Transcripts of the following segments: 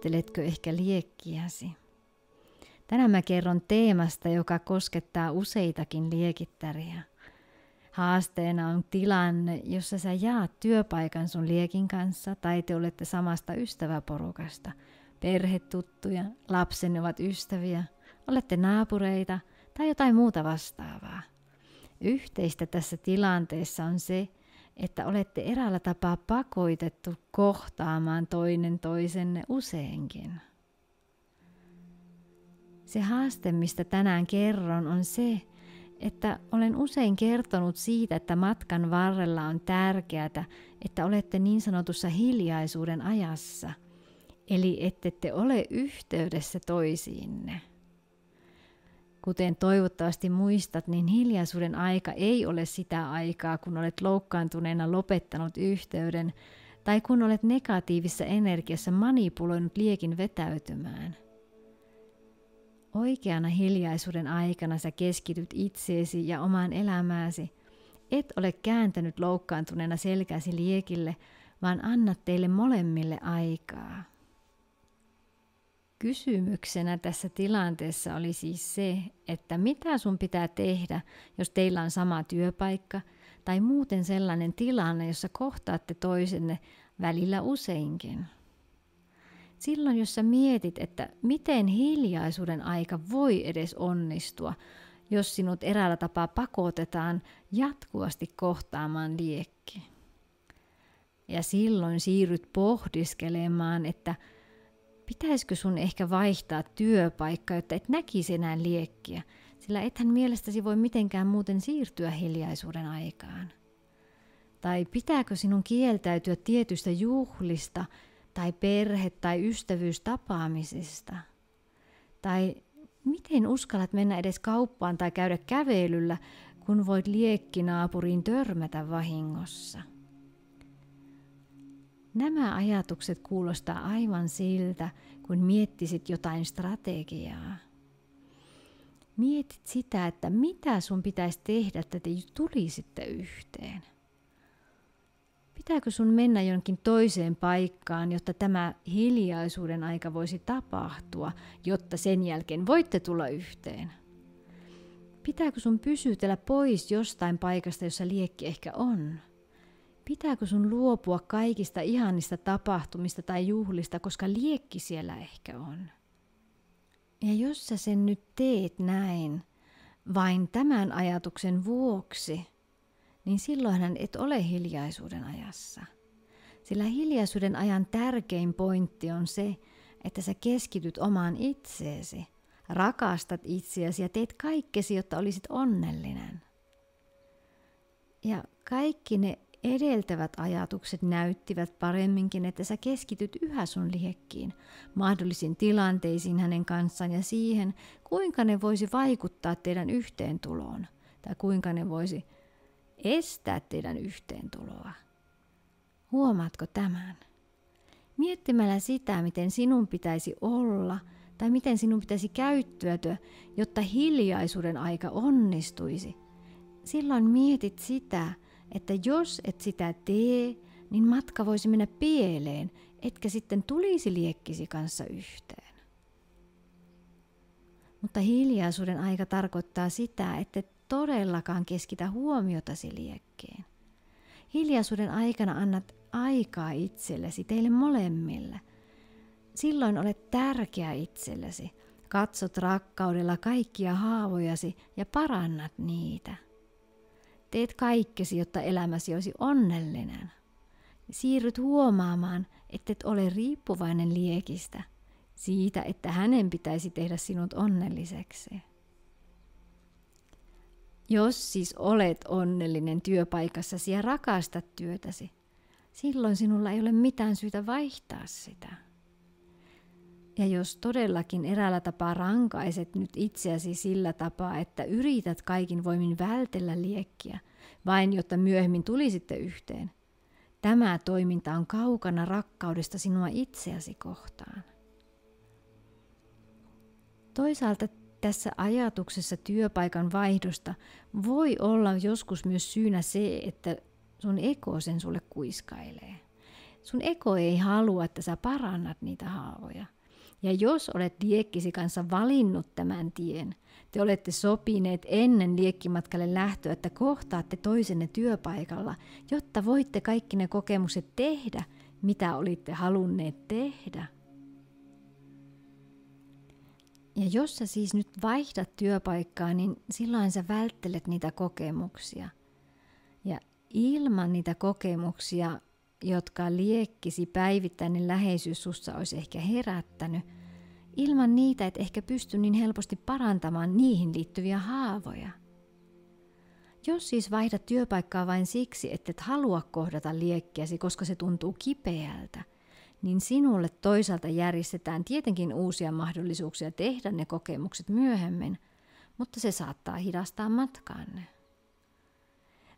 Pahoitteletkö ehkä liekkiäsi? Tänään mä kerron teemasta, joka koskettaa useitakin liekittäriä. Haasteena on tilanne, jossa sä jaat työpaikan sun liekin kanssa tai te olette samasta ystäväporukasta. Perhetuttuja, lapsenne ovat ystäviä, olette naapureita tai jotain muuta vastaavaa. Yhteistä tässä tilanteessa on se, että olette eräällä tapaa pakoitettu kohtaamaan toinen toisenne useinkin. Se haaste, mistä tänään kerron, on se, että olen usein kertonut siitä, että matkan varrella on tärkeää, että olette niin sanotussa hiljaisuuden ajassa, eli ette te ole yhteydessä toisiinne. Kuten toivottavasti muistat, niin hiljaisuuden aika ei ole sitä aikaa, kun olet loukkaantuneena lopettanut yhteyden tai kun olet negatiivisessa energiassa manipuloinut liekin vetäytymään. Oikeana hiljaisuuden aikana sä keskityt itseesi ja omaan elämääsi. Et ole kääntänyt loukkaantuneena selkäsi liekille, vaan annat teille molemmille aikaa. Kysymyksenä tässä tilanteessa oli siis se, että mitä sun pitää tehdä, jos teillä on sama työpaikka tai muuten sellainen tilanne, jossa kohtaatte toisenne välillä useinkin. Silloin, jos sä mietit, että miten hiljaisuuden aika voi edes onnistua, jos sinut eräällä tapaa pakotetaan jatkuvasti kohtaamaan liekki. Ja silloin siirryt pohdiskelemaan, että – pitäisikö sun ehkä vaihtaa työpaikka, jotta et näkisi enää liekkiä, sillä ethän mielestäsi voi mitenkään muuten siirtyä hiljaisuuden aikaan. Tai pitääkö sinun kieltäytyä tietystä juhlista tai perhe- tai ystävyystapaamisista? Tai miten uskallat mennä edes kauppaan tai käydä kävelyllä, kun voit liekkinaapuriin törmätä vahingossa? Nämä ajatukset kuulostaa aivan siltä, kun miettisit jotain strategiaa. Mietit sitä, että mitä sun pitäisi tehdä, että te tulisitte yhteen. Pitääkö sun mennä jonkin toiseen paikkaan, jotta tämä hiljaisuuden aika voisi tapahtua, jotta sen jälkeen voitte tulla yhteen? Pitääkö sun pysytellä pois jostain paikasta, jossa liekki ehkä on? Pitääkö sun luopua kaikista ihanista tapahtumista tai juhlista, koska liekki siellä ehkä on? Ja jos sä sen nyt teet näin, vain tämän ajatuksen vuoksi, niin silloinhan et ole hiljaisuuden ajassa. Sillä hiljaisuuden ajan tärkein pointti on se, että sä keskityt omaan itseesi, rakastat itseäsi ja teet kaikkesi, jotta olisit onnellinen. Ja kaikki ne Edeltävät ajatukset näyttivät paremminkin, että sä keskityt yhä sun liekkiin, mahdollisiin tilanteisiin hänen kanssaan ja siihen, kuinka ne voisi vaikuttaa teidän yhteentuloon tai kuinka ne voisi estää teidän yhteentuloa. Huomaatko tämän? Miettimällä sitä, miten sinun pitäisi olla tai miten sinun pitäisi käyttäytyä, jotta hiljaisuuden aika onnistuisi, silloin mietit sitä, että jos et sitä tee, niin matka voisi mennä pieleen, etkä sitten tulisi liekkisi kanssa yhteen. Mutta hiljaisuuden aika tarkoittaa sitä, että et todellakaan keskitä huomiotasi liekkeen. Hiljaisuuden aikana annat aikaa itsellesi, teille molemmille. Silloin olet tärkeä itsellesi. Katsot rakkaudella kaikkia haavojasi ja parannat niitä. Teet kaikkesi, jotta elämäsi olisi onnellinen. Siirryt huomaamaan, et ole riippuvainen liekistä, siitä, että hänen pitäisi tehdä sinut onnelliseksi. Jos siis olet onnellinen työpaikassasi ja rakastat työtäsi, silloin sinulla ei ole mitään syytä vaihtaa sitä. Ja jos todellakin eräällä tapaa rankaiset nyt itseäsi sillä tapaa, että yrität kaikin voimin vältellä liekkiä, vain jotta myöhemmin tulisitte yhteen, tämä toiminta on kaukana rakkaudesta sinua itseäsi kohtaan. Toisaalta tässä ajatuksessa työpaikan vaihdosta voi olla joskus myös syynä se, että sun eko sen sulle kuiskailee. Sun eko ei halua, että sä parannat niitä haavoja. Ja jos olet liekkisi kanssa valinnut tämän tien, te olette sopineet ennen liekkimatkalle lähtöä, että kohtaatte toisenne työpaikalla, jotta voitte kaikki ne kokemukset tehdä, mitä olitte halunneet tehdä. Ja jos sä siis nyt vaihdat työpaikkaa, niin silloin sä välttelet niitä kokemuksia. Ja ilman niitä kokemuksia, jotka liekkisi päivittäinen läheisyys sussa olisi ehkä herättänyt, ilman niitä et ehkä pysty niin helposti parantamaan niihin liittyviä haavoja. Jos siis vaihdat työpaikkaa vain siksi, että et halua kohdata liekkiäsi, koska se tuntuu kipeältä, niin sinulle toisaalta järjestetään tietenkin uusia mahdollisuuksia tehdä ne kokemukset myöhemmin, mutta se saattaa hidastaa matkaanne.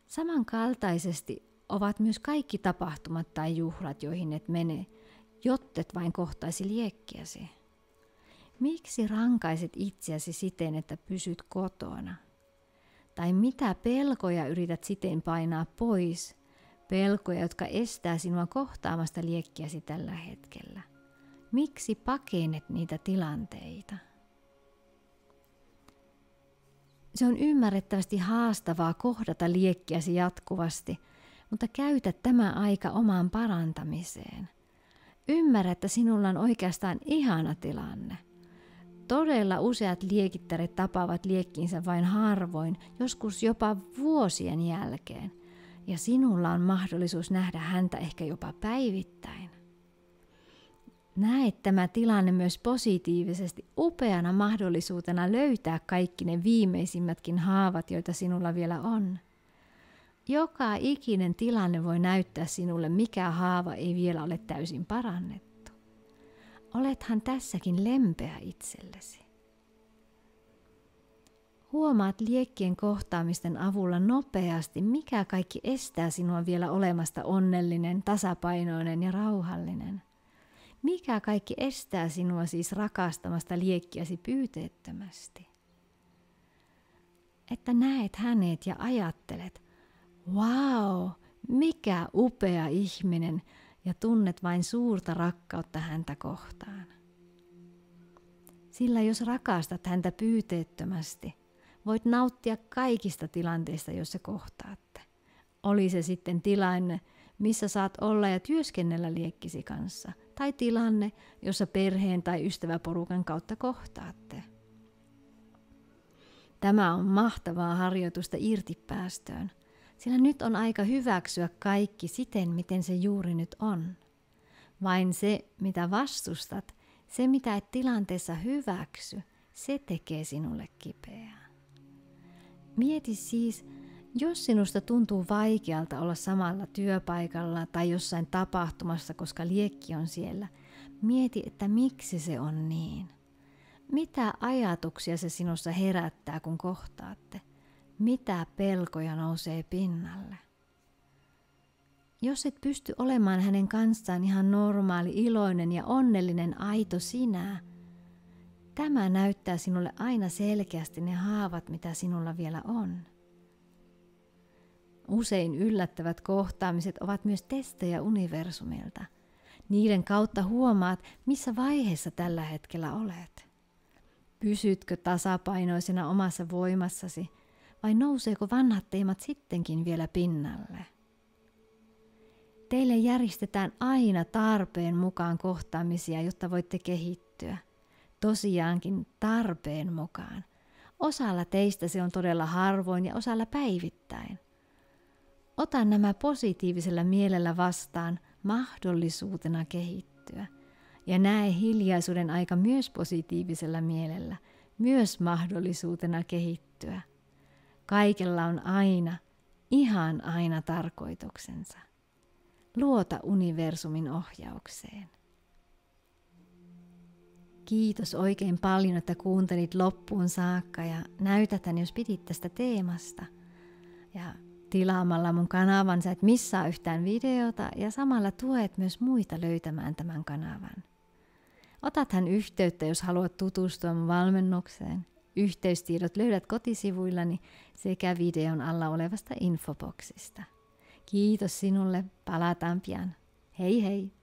Samankaltaisesti ovat myös kaikki tapahtumat tai juhlat, joihin et mene, jottet vain kohtaisi liekkiäsi. Miksi rankaiset itseäsi siten, että pysyt kotona? Tai mitä pelkoja yrität siten painaa pois? Pelkoja, jotka estää sinua kohtaamasta liekkiäsi tällä hetkellä. Miksi pakenet niitä tilanteita? Se on ymmärrettävästi haastavaa kohdata liekkiäsi jatkuvasti, mutta käytä tämä aika omaan parantamiseen. Ymmärrä, että sinulla on oikeastaan ihana tilanne – Todella useat liekittäret tapaavat liekkinsä vain harvoin, joskus jopa vuosien jälkeen, ja sinulla on mahdollisuus nähdä häntä ehkä jopa päivittäin. Näet tämä tilanne myös positiivisesti upeana mahdollisuutena löytää kaikki ne viimeisimmätkin haavat, joita sinulla vielä on. Joka ikinen tilanne voi näyttää sinulle, mikä haava ei vielä ole täysin parannettu olethan tässäkin lempeä itsellesi. Huomaat liekkien kohtaamisten avulla nopeasti, mikä kaikki estää sinua vielä olemasta onnellinen, tasapainoinen ja rauhallinen. Mikä kaikki estää sinua siis rakastamasta liekkiäsi pyyteettömästi. Että näet hänet ja ajattelet, wow, mikä upea ihminen, ja tunnet vain suurta rakkautta häntä kohtaan. Sillä jos rakastat häntä pyyteettömästi, voit nauttia kaikista tilanteista, joissa kohtaatte. Oli se sitten tilanne, missä saat olla ja työskennellä liekkisi kanssa, tai tilanne, jossa perheen tai ystäväporukan kautta kohtaatte. Tämä on mahtavaa harjoitusta irtipäästöön – sillä nyt on aika hyväksyä kaikki siten, miten se juuri nyt on. Vain se, mitä vastustat, se mitä et tilanteessa hyväksy, se tekee sinulle kipeää. Mieti siis, jos sinusta tuntuu vaikealta olla samalla työpaikalla tai jossain tapahtumassa, koska liekki on siellä, mieti, että miksi se on niin. Mitä ajatuksia se sinussa herättää, kun kohtaatte – mitä pelkoja nousee pinnalle. Jos et pysty olemaan hänen kanssaan ihan normaali, iloinen ja onnellinen aito sinä, tämä näyttää sinulle aina selkeästi ne haavat, mitä sinulla vielä on. Usein yllättävät kohtaamiset ovat myös testejä universumilta. Niiden kautta huomaat, missä vaiheessa tällä hetkellä olet. Pysytkö tasapainoisena omassa voimassasi – vai nouseeko vanhat teemat sittenkin vielä pinnalle? Teille järjestetään aina tarpeen mukaan kohtaamisia, jotta voitte kehittyä. Tosiaankin tarpeen mukaan. Osalla teistä se on todella harvoin ja osalla päivittäin. Ota nämä positiivisella mielellä vastaan mahdollisuutena kehittyä. Ja näe hiljaisuuden aika myös positiivisella mielellä, myös mahdollisuutena kehittyä. Kaikella on aina, ihan aina tarkoituksensa. Luota universumin ohjaukseen. Kiitos oikein paljon, että kuuntelit loppuun saakka ja näytätän, jos pidit tästä teemasta. Ja tilaamalla mun kanavan sä et missaa yhtään videota ja samalla tuet myös muita löytämään tämän kanavan. Otathan yhteyttä, jos haluat tutustua mun valmennukseen. Yhteystiedot löydät kotisivuillani sekä videon alla olevasta infoboksista. Kiitos sinulle, palataan pian. Hei hei!